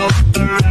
off the